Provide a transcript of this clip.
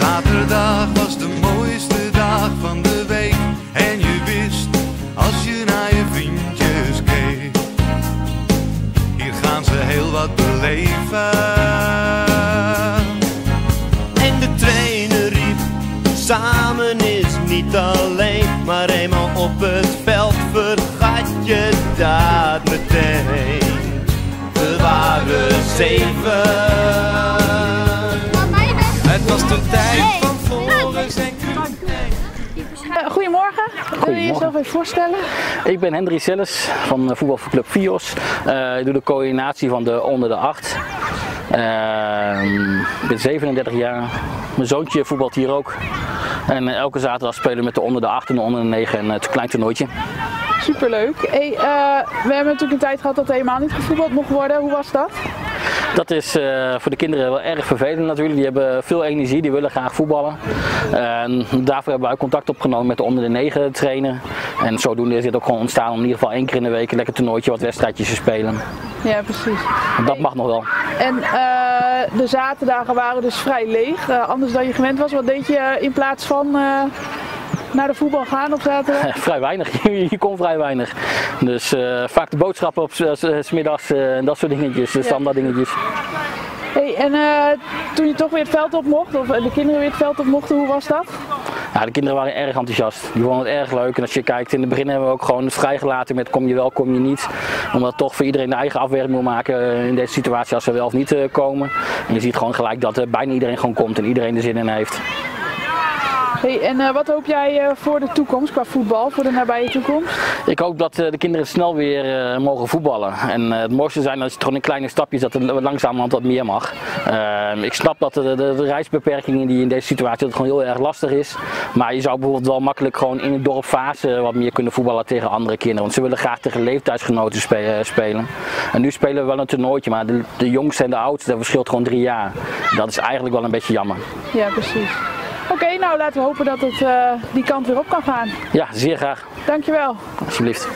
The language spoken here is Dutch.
Zaterdag was de mooiste dag van de week. En je wist, als je naar je vriendjes keek. Hier gaan ze heel wat beleven. En de trainer riep, samen is niet alleen, maar eenmaal op het veld vergat je dat meteen. We waren zeven. Goedemorgen. Wil je jezelf even voorstellen? Ik ben Hendry Selles van eh, voetbalclub Fios. Eh, ik doe de coördinatie van de onder de 8. ik ben 37 jaar. Mijn zoontje voetbalt hier ook. En eh, elke zaterdag spelen we met de onder de 8 en de onder de 9 en het klein toernooitje. Superleuk. Hey, eh, we hebben natuurlijk een tijd gehad dat er helemaal niet gevoetbald mocht worden. Hoe was dat? Dat is eh, voor de kinderen wel erg vervelend natuurlijk. Die hebben veel energie, die willen graag voetballen. En daarvoor hebben wij contact opgenomen met de onder de 9 trainer. En zodoende is het ook gewoon ontstaan om in ieder geval één keer in de week een lekker toernooitje, wat wedstrijdjes te spelen. Ja, precies. En dat mag nog wel. En eh, de zaterdagen waren dus vrij leeg. eh, anders dan je gewend was. Wat deed je in plaats van naar de voetbal gaan op zaterdag? vrij weinig, je kon vrij weinig. Dus eh, vaak de boodschappen op middags eh, en dat soort dingetjes, de standaard dingetjes. Hey, en eh, toen je toch weer het veld op mocht, of eh, de kinderen weer het veld op mochten, hoe was dat? Ja, de kinderen waren erg enthousiast. Die vonden het erg leuk. En als je kijkt, in het begin hebben we ook gewoon het vrijgelaten met kom je wel, kom je niet. Omdat toch voor iedereen de eigen afweging moet maken eh, in deze situatie als ze wel of niet eh, komen. En je ziet gewoon gelijk dat eh, bijna iedereen gewoon komt en iedereen er zin in heeft. Hey, en eh, wat hoop jij eh, voor de toekomst qua voetbal, voor de nabije toekomst? Ik hoop dat eh, de kinderen snel weer mogen voetballen. En het mooiste zijn als het gewoon in kleine stapjes dat er langzamerhand wat meer mag. Eh, ik snap dat de, de, de reisbeperkingen die in deze situatie dat het gewoon heel erg lastig is. Maar je zou bijvoorbeeld wel makkelijk gewoon in het dorp fase wat meer kunnen voetballen tegen andere kinderen. Want ze willen graag tegen leeftijdsgenoten spe- spelen. En nu spelen we wel een toernooitje, maar de, de jongste en de oudste, dat verschilt gewoon drie jaar. Dat is eigenlijk wel een beetje jammer. Ja, precies. Oké, nou laten we hopen dat het eh, die kant weer op kan gaan. Ja, zeer graag. Dankjewel. Alsjeblieft.